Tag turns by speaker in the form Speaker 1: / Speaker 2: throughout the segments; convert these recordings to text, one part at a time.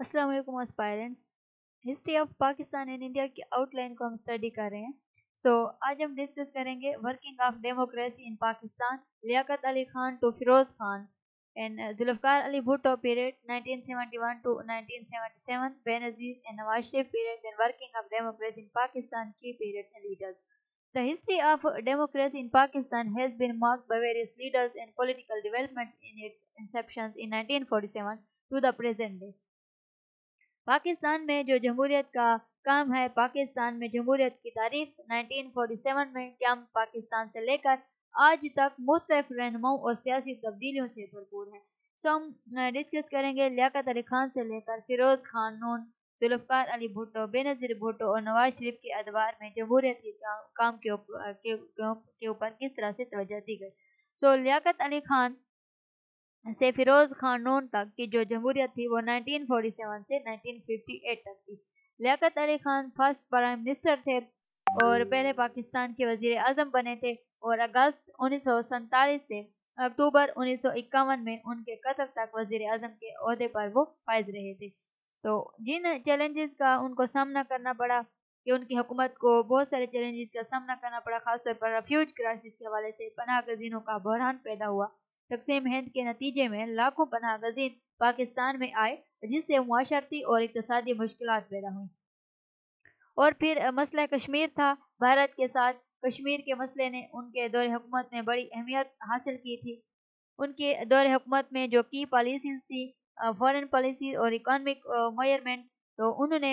Speaker 1: अस्सलाम वालेकुम aspirants history of Pakistan and India की आउटलाइन को हम स्टडी कर रहे हैं सो so, आज हम डिस्कस करेंगे working of democracy in Pakistan Liaquat Ali Khan to Feroz Khan and Zulfikar Ali Bhutto period 1971 to 1977 Benazir and Nawaz Sharif period then working of democracy in Pakistan की periods and leaders The history of democracy in Pakistan has been marked by various leaders and political developments in its inceptions in 1947 to the present day. Pakistan में जो जमहूरियत का काम है, पाकिस्तान में जमहूरियत की तारीख 1947 में क्या पाकिस्तान से लेकर आज तक मुख्तफ रहनुमाओं और सियासी तब्दीलियों से भरपूर है। सो हम डिस्कस करेंगे लियाकत अली खान से लेकर फिरोज़ खान, नून जुल्फ़ार अली भुट्टो, बेनज़ीर भुट्टो और नवाज़ शरीफ के अदवार में जमहूरियत के काम के ऊपर किस तरह से तवज्जो दी गई। सो लियाकत अली खान से फिरोज खान नून तक की जो जमहूरियत थी वो 1947 से 1958 तक थी। Liaquat Ali Khan first prime minister थे और पहले पाकिस्तान के वज़ीर अजम बने थे और अगस्त उन्नीस से अक्टूबर उन्नीस सौ इक्यावन में उनके कतल तक वज़ीर अजम के अहदे पर वो फायज रहे थे। तो जिन चैलेंजेस का उनको सामना करना पड़ा कि उनकी हुकूमत को बहुत सारे चैलेंजेस का सामना करना पड़ा खासतौर पर रफ्यूज क्राइसिस के हवाले से पनाह गजीनों का बहरान पैदा हुआ तकसीम हिंद के नतीजे में लाखों पनाह गजीन पाकिस्तान में आए, जिससे माशरती और इकतदी मुश्किल पैदा हुई। और फिर मसला कश्मीर था। भारत के साथ कश्मीर के मसले ने उनके दौर हुकूमत में बड़ी अहमियत हासिल की थी। उनके दौर हुकूमत में जो की पॉलिसीज़ थी फॉरेन पॉलिसी और इकोनॉमिक मेयरमेंट तो उन्होंने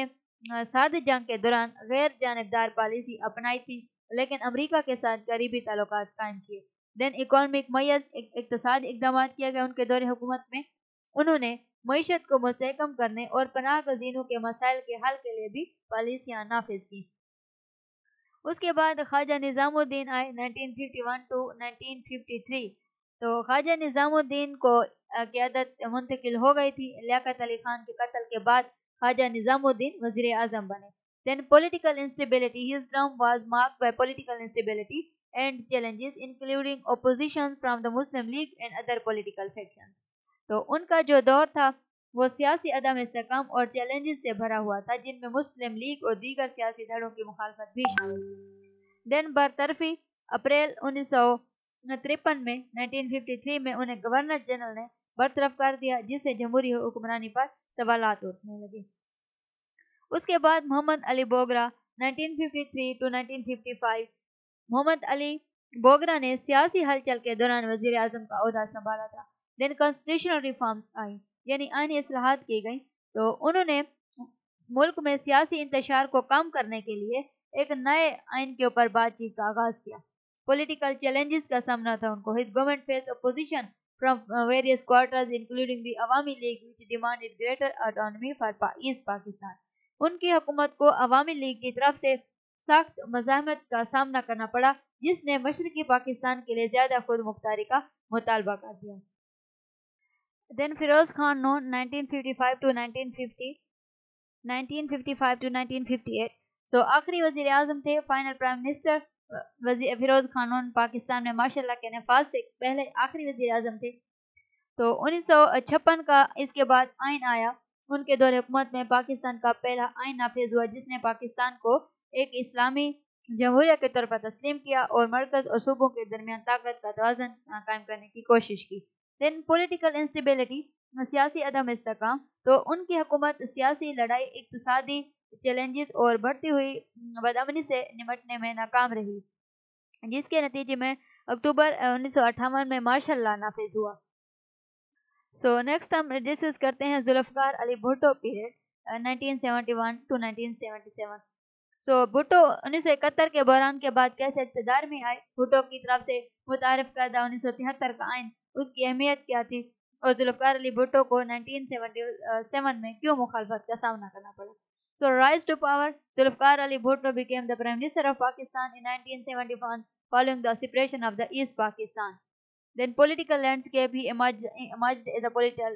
Speaker 1: सर्द जंग के दौरान गैर जानबदार पॉलिसी अपनाई थी, लेकिन अमेरिका के साथ करीबी ताल्लुक कायम किए। देन इकोनॉमिक मैस इकतसाद इकदाम किया गया उनके दौरे हुकूमत में। उन्होंने मीशत को मस्तकम करने और पनाह गजीनों के मसाइल के हल के लिए भी पॉलिसियाँ नाफिज की। उसके बाद ख्वाजा निज़ामुद्दीन आए 1951 टू 1953 तो ख्वाजा निज़ामुद्दीन को क्यादत मुंतकिल हो गई थी। लियाकत अली खान के कत्ल के बाद ख्वाजा निज़ामुद्दीन वज़ीर अजम बने। Then political instability, his term was marked by political instability and challenges, including opposition from the Muslim League and other political factions. तो उनका जो दौर था, वो सियासी अदम इसकाम और चैलेंजेस से भरा हुआ था, जिनमें मुस्लिम लीग और दीगर सियासी धड़ों की मुखालफत भी शामिल थी दिन बरतरफी अप्रैल उन्नीस सौ तिरपन में 1953 में उन्हें गवर्नर जनरल ने बरतरफ कर दिया, जिससे जमहूरी हुक्मरानी पर सवाल उठने लगे उसके बाद मोहम्मद अली बोगरा 1953 टू 1955 मोहम्मद अली बोगरा ने सियासी हलचल के दौरान वज़ीर अजम का अहदा संभाला था। देन कॉन्स्टिट्यूशनल रिफॉर्म्स आई, यानी आइन असलाहत की गई। तो उन्होंने मुल्क में सियासी इंतशार को कम करने के लिए एक नए आइन के ऊपर बातचीत का आगाज़ किया। पॉलिटिकल चैलेंजेस का सामना था उनको। His government face opposition from various quarters including the Awami League which demanded greater autonomy for East Pakistan उनकी हुकूमत को अवामी लीग की तरफ़ से सख्त मजामत का सामना करना पड़ा, जिसने मशरकी पाकिस्तान के लिए ज़्यादा खुद मुख्तारी का मुतालबा कर दिया। Then Feroz Khan no 1955 to 1950 1955 to 1958 so आखिरी वज़ीर आज़म थे फाइनल प्राइम मिनिस्टर वजी, फिरोज खानून पाकिस्तान में माशाल्लाह के नफाज थे, पहले आखिरी वज़ीर आज़म थे। तो उन्नीस का इसके बाद आइन आया। उनके दौरे हुकूमत में पाकिस्तान का पहला आइन नाफिज हुआ, जिसने पाकिस्तान को एक इस्लामी जमहूरिया के तौर पर तस्लीम किया और मरकज़ और सूबों के दरमियान ताकत का तोज़न कायम करने की कोशिश की। देन पोलिटिकल इंस्टेबिलिटी सियासी अदम इसकाम तो उनकी हुकूमत सियासी लड़ाई, इकतसादी चैलेंजेस और बढ़ती हुई बदमनी से निमटने में नाकाम रही, जिसके नतीजे में अक्टूबर उन्नीस सौ अट्ठावन में मार्शल ला नाफिज हुआ। सो नेक्स्ट हम डिस्कस करते हैं Zulfikar Ali Bhutto period 1971 to 1977 so Bhutto उन्नीस के बहरान के बाद कैसे इकतदार में आए? भुट्टो की तरफ़ से मुतारफ करदा उन्नीस का आइन। उसकी अहमियत क्या थी? और जुल्फ़ार अली भुट्टो को 1977 में क्यों मुखालफत का सामना करना पड़ा? So rise to power Zulfikar Ali Bhutto became the prime minister of Pakistan in 1971 following the separation of the East Pakistan. Then political landscape he emerged, emerged as a political,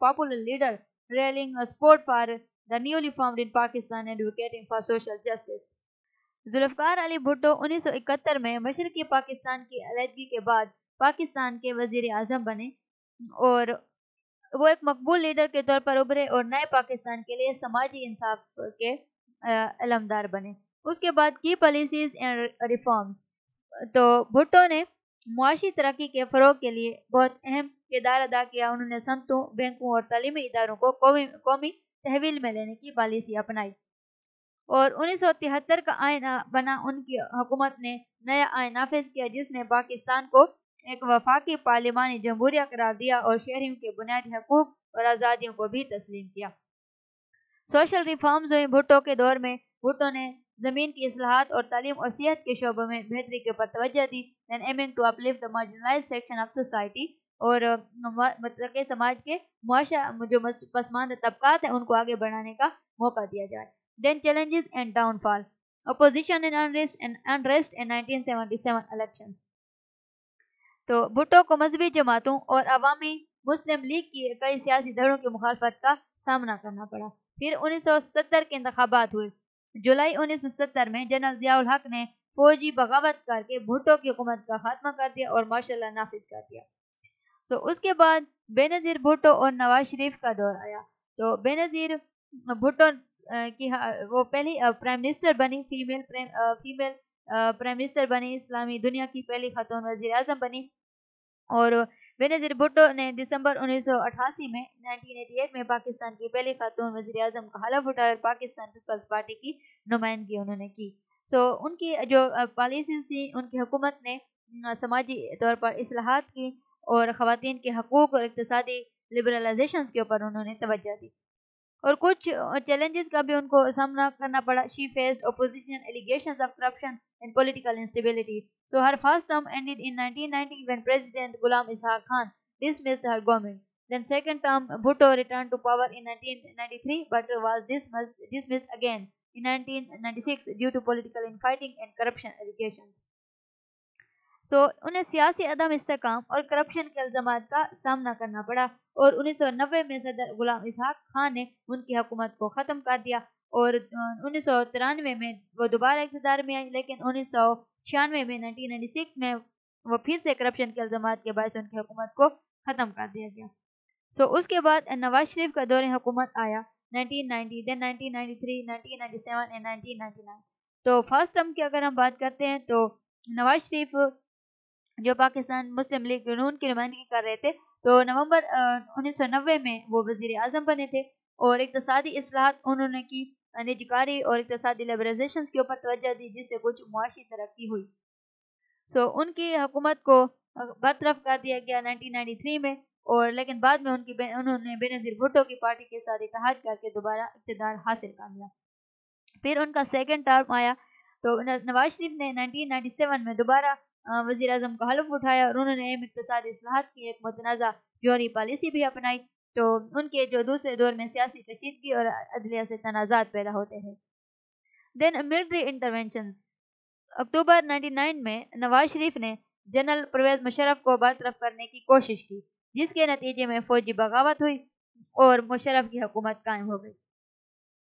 Speaker 1: popular leader rallying a support for the newly formed in Pakistan advocating for social justice. Zulfikar Ali Bhutto 1971 में मशरकी पाकिस्तान की अलहदगी के बाद पाकिस्तान के वज़ीर अजम बने और वो एक मकबूल लीडर के तौर पर उभरे और नए पाकिस्तान के लिए समाजी इंसाफ के अलमदार बने। उसके बाद की पॉलिसीज़ एंड रिफॉर्म्स तो भुट्टो ने मुआशी तरक्की के फ़रोग के लिए बहुत अहम किरदार अदा किया। उन्होंने संतों, बैंकों और तलीमी इदारों को कौमी तहवील में लेने की पॉलिसी अपनाई और उन्नीस सौ तिहत्तर का आयना बना उनकी हुकूमत ने नया आयन नाफिज किया, जिसने पाकिस्तान को एक वफाकी पार्लिमानी जमहूरिया करार दिया और शहरियों के बुनियादी हकूक और आज़ादियों को भी तस्लीम किया। सोशल रिफॉर्म्स हुई भुट्टो के दौर में भुट्टो ने ज़मीन की असलाहत और तालीम और सेहत के शोबों में बेहतरी के ऊपर तवज्जो दी। And aiming to uplift the marginalise section of society और मतलब के समाज के जो पसमानदा तबकात हैं, उनको आगे बढ़ाने का मौका दिया जाए। Then challenges and downfall opposition in unrest and unrest in 1977 elections तो भुट्टो को मजहबी जमातों और अवामी मुस्लिम लीग की कई सियासी दलों की मुखालफत का सामना करना पड़ा। फिर उन्नीस सौ सत्तर के इंतबात हुए। जुलाई उन्नीस सौ सत्तर में जनरल जियाउल हक ने फौजी बगावत करके भुट्टो की हुकूमत का खात्मा कर दिया और मार्शल नाफिज कर दिया। सो उसके बाद बेनज़ीर भुट्टो और नवाज़ शरीफ का दौर आया। तो बेनज़ीर भुट्टो की वो पहली प्राइम मिनिस्टर बनी, फीमेल फीमेल प्राइम मिनिस्टर बनी, इस्लामी दुनिया की पहली खातून वज़ीर अजम बनी। और बेनज़ीर भुट्टो ने दिसंबर 1988 में 1988 में पाकिस्तान की पहली खातून वज़ीर अजम का हलफ उठाया और पाकिस्तान पीपल्स पार्टी की नुमाइंदगी उन्होंने की। सो, उनकी जो पॉलिसीज़ थी, उनकी हुकूमत ने समाजी तौर पर असलाहत की और ख़वान के हकूक और इकतदी लिबरलाइजेशन के ऊपर उन्होंने तोज्जह दी। और कुछ चैलेंजेस का भी उनको सामना करना पड़ा। She faced opposition allegation of corruption in political instability so her first term ended in nineteen president Ghulam Ishaq Khan dismissed her government then second term, bhutto returned to power in 1993 but was dismissed dismissed again in 1996 due to political infighting and corruption allegations. So उन्हें सियासी अदम, इस्तेकाम और corruption के अल्जाम का सामना करना पड़ा और उन्नीस सौ नब्बे में सदर गुलाम इसहाक खान ने उनकी हुकूमत को ख़त्म कर दिया और उन्नीस सौ तिरानवे में वो दोबारा इकतदार में आई, लेकिन उन्नीस सौ छियानवे में नाइनटीन नाइन्टी सिक्स में वो फिर से करप्शन के इल्ज़ाम के बायस उनकी हुकूमत को ख़त्म कर दिया गया। सो उसके बाद नवाज़ शरीफ का दौर हुकूमत आया 1990 देन 1993 1997 एंड 1999 तो फ़र्स्ट टर्म की अगर हम बात करते हैं तो नवाज़ शरीफ जो पाकिस्तान मुस्लिम लीग नून की नुमाइंदगी कर रहे थे तो नवंबर उन्नीस सौ नब्बे में वो वज़ीर अजम बने थे और इकतदी असलाहत उन्होंने की निजकारी और इकतदी लिबराइजेशन के ऊपर तवज्जो दी जिससे कुछ मुआशी तरक्की हुई। सो उनकी हुकूमत को बरतरफ कर दिया गया 1993 में और लेकिन बाद में उनकी बे, उन्होंने बेनज़ीर भुट्टो की पार्टी के साथ इतिहाद करके दोबारा इकतदार हासिल कर लिया। फिर उनका सेकेंड टर्म आया तो नवाज़ शरीफ ने 1997 में दोबारा वजी अजम का हलफ उठाया और उन्होंने अहम इकतदी असलाहत की, एक मतनाज़ा जौहरी पॉलिसी भी अपनाई। तो उनके जो दूसरे दौर में सियासी कशीदगी और अदलिया से तनाज़ात पैदा होते हैं। देन मिलिट्री इंटरवेंशन अक्टूबर 99 में नवाज़ शरीफ ने जनरल परवेज मुशरफ को बरतरफ करने की कोशिश की, जिसके नतीजे में फौजी बगावत हुई और मुशरफ की हुकूमत कायम हो गई।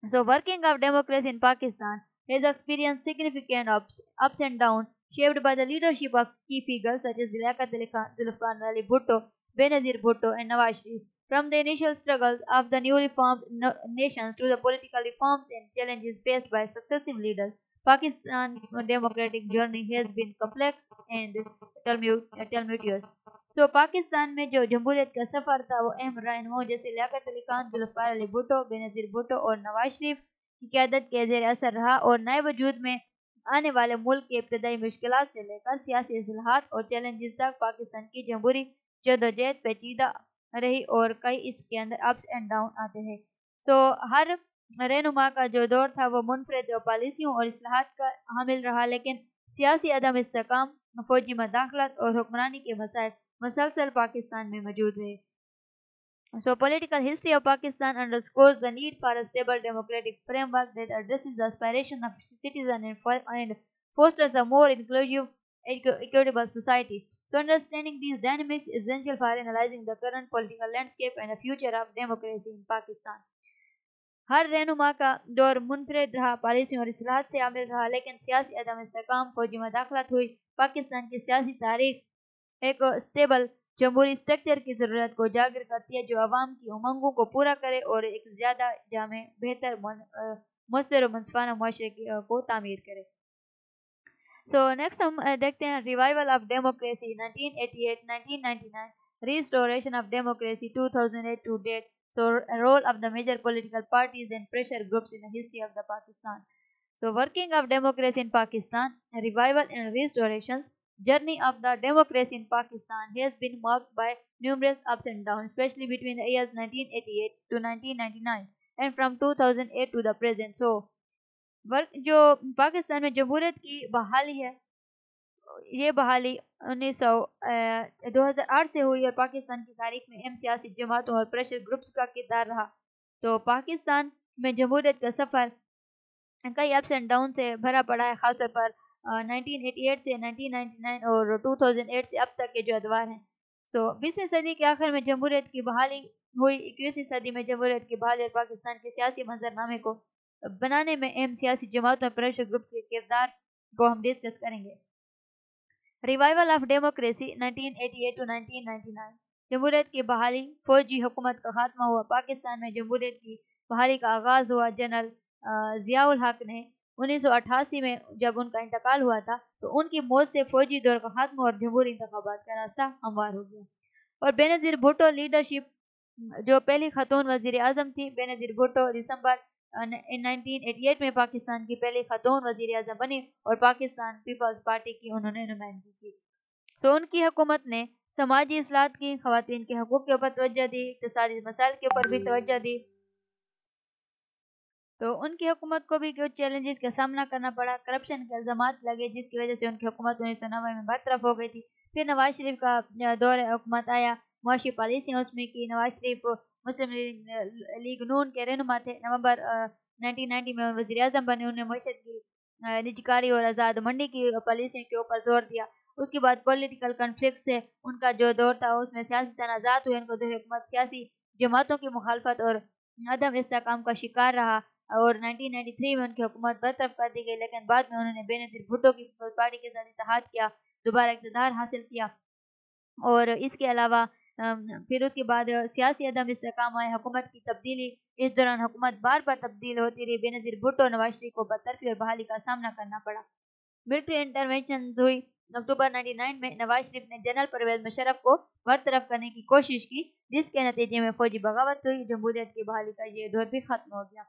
Speaker 1: So working of democracy in Pakistan has experience significant ups and down shaped by the leadership of key figures such as Ali Khan, Ali Bhutto, Benazir Bhutto, and Nawaz Sharif. From the initial struggles of the newly formed no nations to the political reforms and challenges faced by successive leaders, Pakistan's democratic journey has been complex and tumultuous. So Pakistan में जो जमहूरियत का सफ़र था वो अहम रहनुमाओं जैसे लियाकत अली खान जुल्फ़ार अली भुट्टो बेनज़ीर भुट्टो और नवाज़ शरीफ की क्यादत के जेर असर रहा और नए वजूद में आने वाले मुल्क की इब्तदाई मुश्किल से लेकर सियासी असलाहत और चैलेंजेस तक पाकिस्तान की जमहूरी जदोजहद पेचीदा रही और कई इसके अंदर अप्स एंड डाउन आते हैं। सो हर रहनुमा का जो दौर था, वो मुनफरद पॉलिसियों और असलाहत का हामिल रहा, लेकिन सियासी अदम इसकाम फौजी मदाखलत और हुक्मरानी के मसाइल, मसलसल पाकिस्तान में मौजूद रहे। So political history of Pakistan underscores the need for a stable democratic framework that addresses the aspiration of citizens and fosters a more inclusive, equitable society. So understanding these dynamics is essential for analyzing the current political landscape and the future of democracy in Pakistan. हर रहनुमा का दौर मुनफरद रहा पॉलिसियों और असलाहत से आमिल रहा लेकिन सियासी अदम इसकाम फौजी मदाखलत हुई पाकिस्तान की सियासी तारीख एक स्टेबल जमहूरी स्ट्रक्चर की ज़रूरत को जागर करती है जो आवाम की उमंगों को पूरा करे और एक ज़्यादा जाम बेहतर मसर मनसफाना माशरे को तमीर करे। सो so, नेक्स्ट हम देखते हैं revival of democracy restoration of democracy 2008 to date so role of the major political parties and pressure groups in the of the Pakistan so working of democracy in Pakistan revival and restoration journey of the democracy in pakistan has been marked by numerous ups and downs, especially between the years 1988 to 1999 and from 2008 to the present. So work जो पाकिस्तान में जमहूरियत की बहाली है, ये बहाली उन्नीस सौ दो हज़ार आठ से हुई और पाकिस्तान की तारीख में अहम सियासी जमातों और प्रेशर ग्रुप्स का किरदार रहा। तो पाकिस्तान में जमहूरियत का सफ़र कई अप्स एंड डाउन से भरा पड़ा है, ख़ासतौर पर नाइनटीन एटी एट से नाइनटीन नाइन्टी नाइन और टू थाउज़ेंड एट से अब तक के जो अदवार हैं। सो बीसवीं सदी के आखिर में जमहूरियत की बहाली हुई, इक्कीसवीं सदी में जमहूरियत की बहाली और पाकिस्तान के सियासी मंजरनामे को बनाने में अहम सियासी जमातों और प्रेशर ग्रुप्स के किरदार को हम डिस्कस करेंगे। रिवाइवल ऑफ़ डेमोक्रेसी 1988 टू 1999 जमहूरियत की बहाली, फौजी हुकूमत का खात्मा हुआ, पाकिस्तान में जमहूरियत की बहाली का आगाज़ हुआ, जनरल ज़ियाउल हक ने 1988 में जब उनका इंतकाल हुआ था तो उनकी मौत से फौजी दौर का खत्म और जमहूरी इंतबात का रास्ता हमवार हो गया। और बेनज़ीर भुट्टो लीडरशिप, जो पहली खतून वज़ीर अजम थी, Benazir Bhutto December nineteen eighty eight में पाकिस्तान की पहली खतून वज़ीर अजम बनी और पाकिस्तान पीपल्स पार्टी की उन्होंने नुमाइंदगी की। तो उनकी हुकूमत ने समाजी असलात की खातन के हकूक़ के ऊपर तोज्जा दी इकतदी मसाइल के ऊपर भी तोज्जा दी तो उनकी हुकूमत को भी कुछ चैलेंजेस का सामना करना पड़ा। करप्शन के इल्ज़ाम लगे, जिसकी वजह से उनकी हुकूमत उन्नीस सौ नब्बे में बरतरफ हो गई थी। फिर नवाज़ शरीफ का दौर हुकूमत आया। मुआशी पॉलिसी उसमें की। नवाज़ शरीफ मुस्लिम लीग नून के रहनुमा थे। नवंबर 1990 में वजी अजम बने। उन्हें मीशत की निजकारी और आज़ाद मंडी की पॉलिसी के ऊपर ज़ोर दिया। उसके बाद पॉलिटिकल कन्फ्लिक्ट थे। उनका जो दौर था, उसमें सियासी तनाज़ात हुए। उनको हुकूमत, सियासी जमातों की मुखालफत और अदम इसकाम का शिकार रहा। और 1993 में उनकी हुकूमत बरतरफ कर दी गई, लेकिन बाद में उन्होंने बेनज़ीर भुट्टो की पार्टी के साथ इतिहाद किया, दोबारा इकतदार हासिल किया। और इसके अलावा फिर उसके बाद सियासी अदम इसकाम आए, हुकूमत की तब्दीली, इस दौरान हुकूमत बार बार तब्दील होती रही, बेनज़ीर भुट्टो नवाज़ शरीफ को बदतरफी और बहाली का सामना करना पड़ा। मिलिट्री इंटरवेंशन हुई, अक्टूबर 99 में नवाज़ शरीफ ने जनरल परवेज मुशरफ को बरतरफ करने की कोशिश की, जिसके नतीजे में फौजी बगावत हुई, जमहूरियत की बहाली का ये दौर भी खत्म हो गया।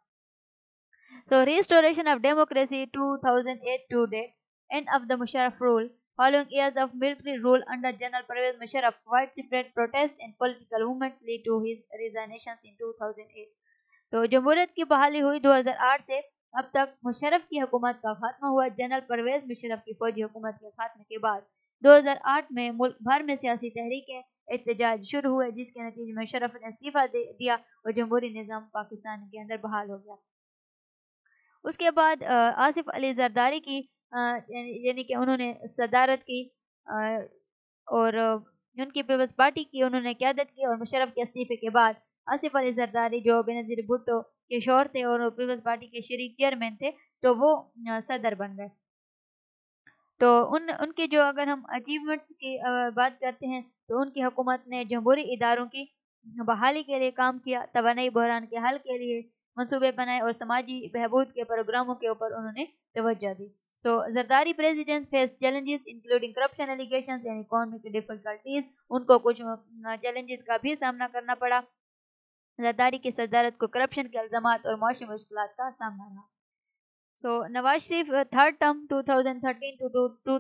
Speaker 1: So restoration of democracy 2008 to date and of the Musharraf rule Following years of military rule under General Pervez Musharraf, widespread protests and political movements led to his resignation in 2008. तो जमहूरियत की बहाली हुई 2008 से अब तक मुशरफ की हुकूमत का खात्मा हुआ जनरल परवेज मुशरफ की फौजी हुकूमत के खात्मे के बाद। 2008 में मुल्क भर में सियासी तहरीकें एहतजाज शुरू हुए जिसके नतीजे में मुशरफ ने इस्तीफा दे दिया और जमहूरी निज़ाम पाकिस्तान के अंदर बहाल हो गया। उसके बाद आसिफ अली जरदारी की यानी कि उन्होंने सदारत की और उनकी पीपल्स पार्टी की उन्होंने क्यादत की और मुशरफ के इस्तीफे के बाद आसिफ अली जरदारी, जो बेनज़ीर भुट्टो के शोर थे और पीपल्स पार्टी के शरीक चेयरमैन थे तो वो सदर बन गए। तो उन, उनके जो अगर हम अचीवमेंट्स की बात करते हैं तो उनकी हुकूमत ने जमहूरी इदारों की बहाली के लिए काम किया तोानाई बहरान के हल के लिए मंसूबे बनाए और समाजी बहबूद के प्रोग्रामों के ऊपर उन्होंने तोज्जा दी। So Zardari president face challenges including corruption allegation and economic difficulties उनको कुछ चैलेंजेस का भी सामना करना पड़ा। जरदारी की सदारत को करप्शन के अल्जाम और मौसम मुश्किल का सामना रहा so Nawaz Sharif third term 2013 thousand thirteen to to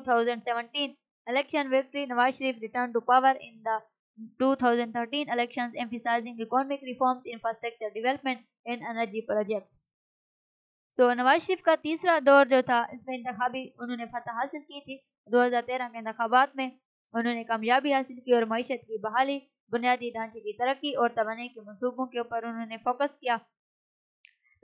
Speaker 1: election victory Nawaz Sharif return to power in the 2013 elections emphasizing economic reforms infrastructure development and energy projects. So so, Nawaz Sharif का तीसरा दौर जो था इसमें इंतबी उन्होंने फतह हासिल की थी। 2013 के इंतबात में उन्होंने कामयाबी हासिल की और मीशत की बहाली बुनियादी ढांचे की तरक्की और तोानाई के मनसूबों के ऊपर उन्होंने फोकस किया।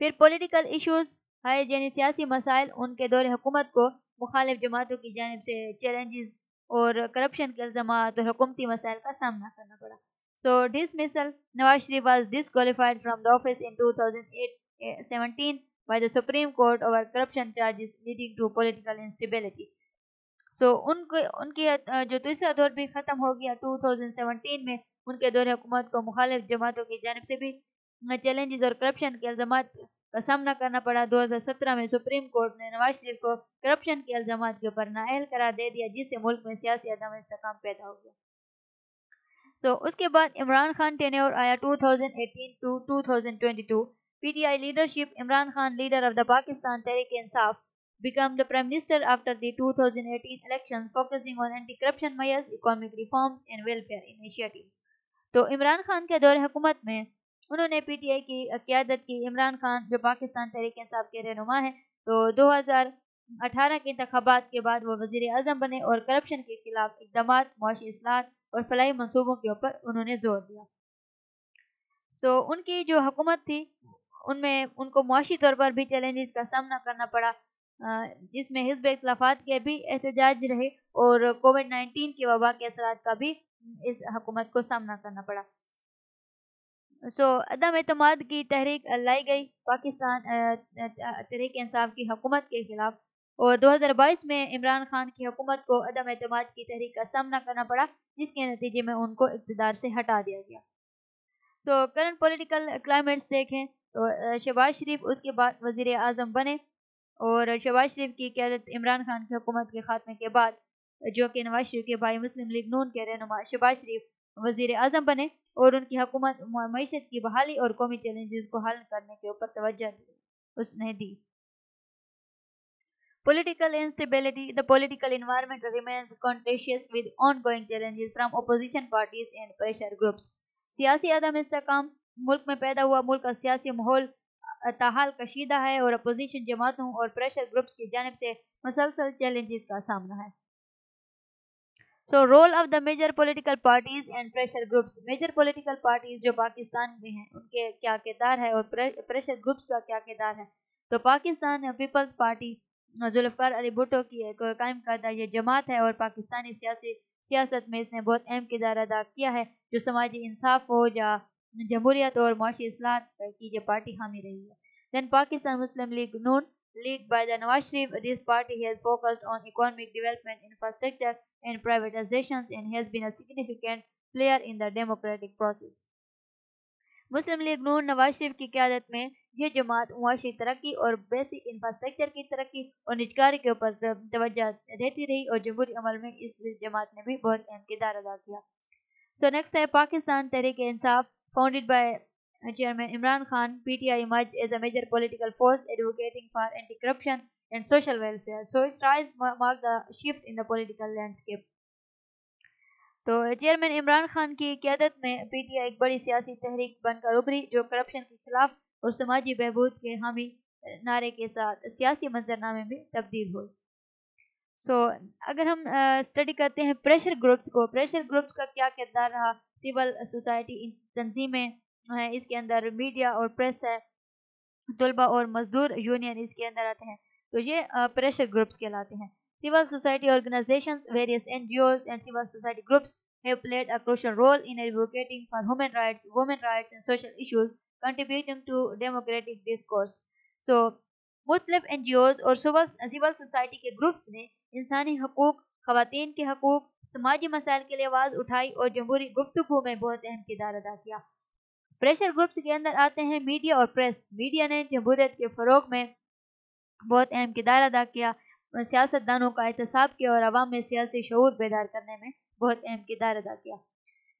Speaker 1: फिर पोलिटिकल इशूज़ है यानी सियासी मसाइल उनके दौरे हुकूमत को मुखालिफ जमातों की जानब से चैलेंजेस और करप्शन के इल्ज़ाम और हुकूमती मसाइल का सामना करना पड़ा so dismissal Nawaz Sharif was disqualified from the office in two thousand seventeen by the Supreme Court over corruption charges leading to political instability. So उनको, उनकी जो तीसरा दौर भी ख़त्म हो गया 2017 में, उनके दौर हुकूमत को मुखालिफ जमातों की जानब से भी चैलेंजेस और करप्शन के इल्ज़ाम का सामना करना पड़ा। 2017 में सुप्रीम कोर्ट ने नवाज़ शरीफ को करप्शन के इल्ज़ाम के ऊपर नाअहल करार दे दिया जिससे मुल्क में सियासी अदम इसकाम पैदा हो गया। सो so, उसके बाद इमरान खान टेन्योर आया 2018 to 2022 PTI leadership Imran Khan leader of the Pakistan Tehreek Insaf become the prime minister after the 2018 elections focusing on anti-corruption measures, economic reforms and welfare initiatives. तो इमरान खान के दौर हुकूमत में उन्होंने पीटीआई की क्यादत की। इमरान खान जो पाकिस्तान तहरीक इंसाफ के रहनुमा हैं तो 2018 के इंतबात के बाद वो वज़ीर अजम बने और करप्शन के खिलाफ इकदाम मुआशी असलात और फलाई मनसूबों के ऊपर उन्होंने ज़ोर दिया। सो so, उनकी जो हुकूमत थी उनमें उनको मुआशी तौर पर भी चैलेंजेस का सामना करना पड़ा जिसमें हिजब इख्लाफात के भी एहतजाज रहे और कोविड नाइन्टीन की वबा के असरा का भी इस हुकूमत को सामना करना पड़ा। सो अदम अतमाद की तहरीक लाई गई पाकिस्तान तहरीक इंसाफ की हुकूमत के खिलाफ। और 2022 में इमरान खान की हुकूमत को अदम अतमाद की तहरीक का सामना करना पड़ा, जिसके नतीजे में उनको इकतदार से हटा दिया गया। सो करंट पॉलिटिकल क्लाइमेट्स देखें तो शहबाज शरीफ उसके बाद वज़ीर आज़म बने और शहबाज शरीफ की क्यादत इमरान खान की हुकूमत के खात्मे के बाद, जो कि नवाज़ शरीफ के भाई मुस्लिम लीग नून के रहनुमा शहबाज शरीफ वज़ीर अजम बने। और उनकी हकुमत मीशत की बहाली और कौमी चैलेंज को हल करने के ऊपर तवज्जो उसने दी। Political instability the political environment remains contentious with ongoing challenges from opposition parties and pressure groups सियासी अदम इसकाम मुल्क में पैदा हुआ, मुल्क का सियासी माहौल तहाल कशीदा है और अपोजिशन जमातों और प्रेशर ग्रुप्स की जानब से मसलसल चैलेंज का सामना है। So role of the major political parties and pressure groups major political parties जो पाकिस्तान में हैं, उनके क्या किरदार है और प्रेशर ग्रुप्स का क्या किरदार है? तो पाकिस्तान पीपल्स पार्टी जुल्फकार अली भुट्टो की एक कायम करदा ये जमात है और पाकिस्तानी सियासी, सियासत में इसने बहुत अहम किरदार अदा किया है, जो समाजी इंसाफ हो या जमहूरियत और माशी असलात की ये पार्टी हामी रही है। Then Pakistan Muslim League Noon lead by the Nawaz Sharif, this party has focused on economic development, infrastructure and privatizations and has been a significant player in the democratic process. Muslim League Noon Nawaz Sharif की क्यादत में ये जमात मुआशी तरक्की और basic infrastructure की तरक्की और निजकारी के ऊपर तवज्जो देती रही और में इस जमात ने भी बहुत अहम किरदार अदा किया सो नेक्स्ट है Pakistan Tehreek Insaf Founded by Chairman Imran Khan, PTI emerged as a major political force advocating for anti-corruption and social welfare. So its rise marked the shift in the political landscape. तो chairman Imran Khan की क्यादत में PTI एक बड़ी सियासी तहरीक बनकर उभरी जो करप्शन के खिलाफ और समाजी बहबूद के हामी नारे के साथ सियासी मंजरनामे में तब्दील हुई सो so, अगर हम स्टडी करते हैं प्रेशर ग्रुप्स को प्रेशर ग्रुप्स का क्या किरदार रहा सिविल सोसाइटी तंजीमें हैं इसके अंदर मीडिया और प्रेस है तलबा और मजदूर यूनियन इसके अंदर आते हैं। तो ये प्रेशर ग्रुप्स कहलाते हैं। Civil society organisation various N G and civil society groups have played a crucial role in advocating for human rights, women rights, and social issues, contributing to democratic discourse. So, मुख्तलिफ़ N और civil society के groups ने इंसानी हकूक खातन के हकूक समाजी मसाइल के लिए आवाज़ उठाई और जमहूरी गुफ्तु में बहुत अहम किरदार अदा किया। प्रेशर ग्रुप्स के अंदर आते हैं मीडिया और प्रेस। मीडिया ने जमहूरियत के फ़रोग में बहुत अहम किरदार अदा किया सियासतदानों का एहतसाब किया और आवाम में सियासी शूर बेदार करने में बहुत अहम किरदार अदा किया।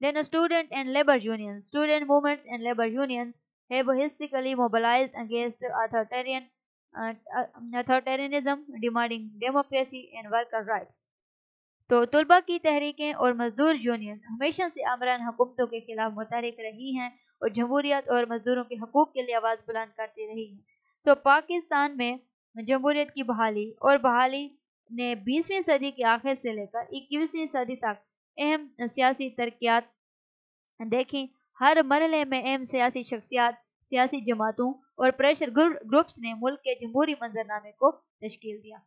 Speaker 1: Then student and labor unions, student movements and labor unions have historically mobilized against authoritarian authoritarianism demanding democracy and worker rights तो तलबा की तहरीकें और मजदूर यूनियन हमेशा से आमरान हुकूमतों के खिलाफ मुतहरिक रही हैं और जमहूरियत और मजदूरों के हकूक़ के लिए आवाज़ बुलंद करती रही हैं। सो पाकिस्तान में जमहूरियत की बहाली और बहाली ने बीसवीं सदी के आखिर से लेकर इक्कीसवीं सदी तक अहम सियासी तरक्यात देखी। हर मरहले में अहम सियासी शख्सियात, सियासी जमातों और प्रेशर ग्रुप्स ने मुल्क के जमहूरी मंजरनामे को तश्कील दिया।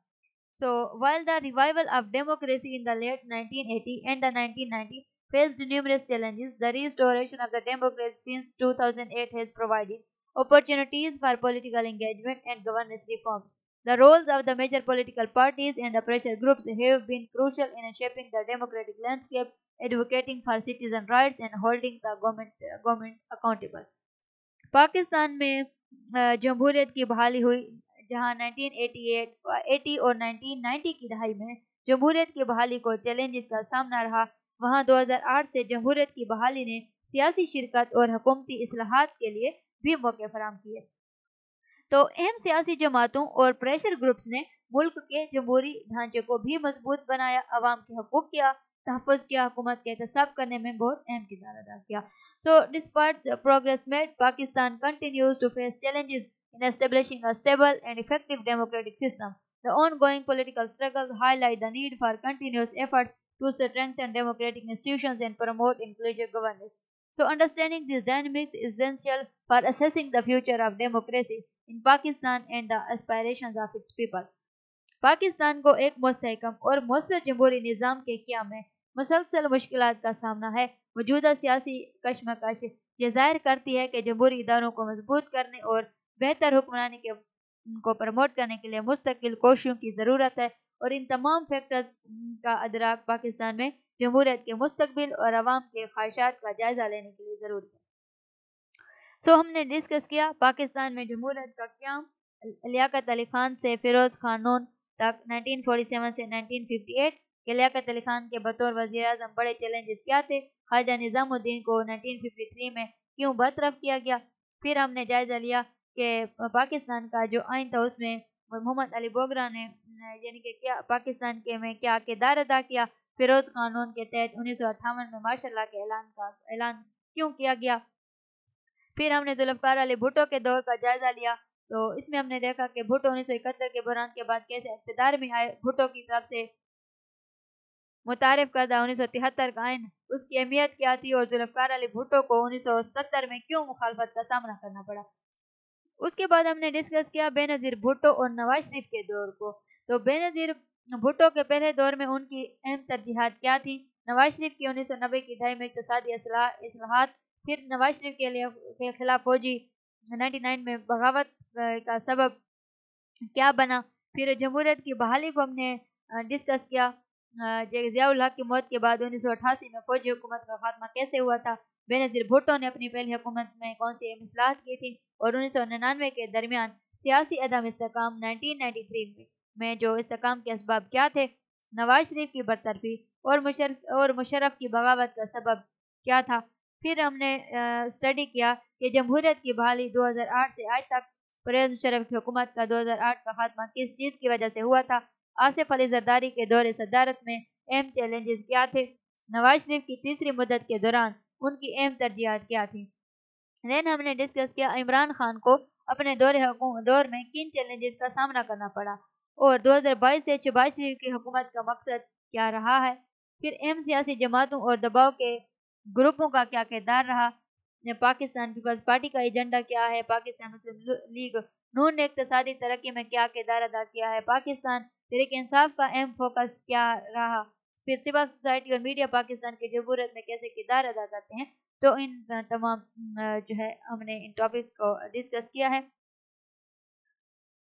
Speaker 1: So while the revival of democracy in the late 1980 and the 1990 faced numerous challenges, the restoration of the democracy since 2008 has provided opportunities for political engagement and governance reforms. The roles of the major political parties and the pressure groups have been crucial in shaping the democratic landscape, advocating for citizen rights and holding the government, government accountable. Pakistan में जमहूरियत की बहाली हुई जहां 1988 80 और 1990 की दहाई में जमहूरियत की बहाली को चैलेंजेस का सामना रहा वहाँ 2008 से जमहूरियत की बहाली ने सियासी शिरकत और हुकूमती असलाहत के लिए भी मौके फराम किए तो अहम सियासी जमातों और प्रेशर ग्रुप्स ने मुल्क के जमहूरी ढांचे को भी मज़बूत बनाया अवाम के हकूक किया तहफ़ किया, हुकूमत के एहतसाब करने में बहुत अहम किरदार अदा किया so despite progress made Pakistan continues to face challenges in establishing a stable and effective democratic system. The ongoing political struggles highlight the need for continuous efforts to strengthen democratic institutions and promote inclusive governance. So, understanding these dynamics is essential for assessing the future of democracy in Pakistan and the aspirations of its people. Pakistan को एक मुस्तकम और मौसर जमहूरी निज़ाम के क्याम में मुसलसल मुश्किल का सामना है मौजूदा सियासी कशमकश ये ज़ाहिर करती है कि जमहूरी इदारों को मज़बूत करने और बेहतर हुक्मरानी के को प्रमोट करने के लिए मुस्तकिल कोशिशों की ज़रूरत है और इन तमाम फैक्टर्स का अदराक पाकिस्तान में जमहूरियत के मुस्तबिल और आवाम के ख्वाहिशात का जायज़ा लेने के लिए ज़रूरी है। सो हमने डिस्कस किया पाकिस्तान में जमहूरियत का क्याम, लियाकत अली खान से फ़िरोज़ खानून तक 1947 से 1958 के लियाकत अली खान के बतौर वजी अजम बड़े चैलेंजेस क्या थे? ख्वाजा निज़ामुद्दीन को 1953 में क्यों बरतरफ किया गया? फिर हमने जायज़ा लिया कि पाकिस्तान का जो आइन था उसमें मोहम्मद अली बोगरा ने यानी कि क्या पाकिस्तान के में क्या किरदार अदा किया, फिरोज कानून के तहत उन्नीस सौ अट्ठावन में मार्शल के ऐलान का, ऐलान क्यों किया गया? फिर हमने जुल्फ़ार अली भुट्टो के दौर का जायजा लिया। तो इसमें हमने देखा कि भुट्टो उन्नीस सौ इकहत्तर के बुरान के बाद कैसे इकतदार में आए, भुट्टो की तरफ़ से मुतारफ करदा उन्नीस सौ तिहत्तर का आइन उसकी अहमियत क्या थी और जुल्फ़ार अली भुट्टो को उन्नीस सौ सत्तर में क्यों मुखालफत का सामना करना पड़ा? उसके बाद हमने डिस्कस किया बेनज़ीर भुट्टो और नवाज़ शरीफ के दौर को। तो बेनज़ीर भुट्टो के पहले दौर में उनकी अहम तरजीहत क्या थी? नवाज़ शरीफ की उन्नीस सौ नब्बे की दहाई में इकतदी असलाहत, फिर नवाज़ शरीफ के लिए, के खिलाफ फौजी नाइन्टी नाइन में बगावत का सबब क्या बना? फिर जमहूरियत की बहाली को हमने डिस्कस किया। जियाउल हक की मौत के बाद उन्नीस सौ अठासी में फौजी हुकूमत का खात्मा कैसे हुआ था? बेनज़ीर भुट्टो ने अपनी पहली हुकूमत में कौन सी अहम असलाहत की थी? और उन्नीस सौ निन्यानवे के दरमियान सियासी अदम इसकाम नाइनटीन नाइन्टी थ्री में जो इसकाम के इसबाब क्या थे? नवाज़ शरीफ की बरतरफी और मुशर, और मुशरफ की बगावत का सबब क्या था? फिर हमने स्टडी किया कि जमहूरियत की बहाली 2008 से आज तक परवेज मुशरफ की हुकूमत का 2008 का खात्मा किस चीज़ की वजह से हुआ था? आसिफ अली जरदारी के दौरे सदारत में अहम चैलेंजेस क्या थे? नवाज़ शरीफ की तीसरी मुदत के दौरान उनकी अहम तरजीहत क्या थी? देन हमने डिस्कस किया इमरान खान को अपने दौरे दौर में किन चैलेंजेस का सामना करना पड़ा? और 2022 से शबाज शरीफ की हुकूमत का मकसद क्या रहा है? फिर अहम सियासी जमातों और दबाव के ग्रुपों का क्या किरदार रहा? पाकिस्तान पीपल्स पार्टी का एजेंडा क्या है? पाकिस्तान मुस्लिम लीग नून ने इकतदी तरक्की में क्या किरदार अदा किया है? पाकिस्तान तरीक इंसाफ का अहम फोकस क्या रहा? फिर सिविल सोसाइटी और मीडिया पाकिस्तान की जमहूरत में कैसे किरदार अदा करते हैं? तो इन तमाम जो है, हमने इन टॉपिक्स को डिस्कस किया है।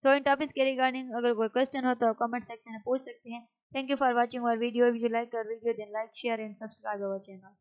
Speaker 1: सो इन टॉपिक्स के रिगार्डिंग अगर कोई क्वेश्चन हो तो आप कमेंट सेक्शन में पूछ सकते हैं। Thank you for watching our video if you like our video then like share and subscribe our channel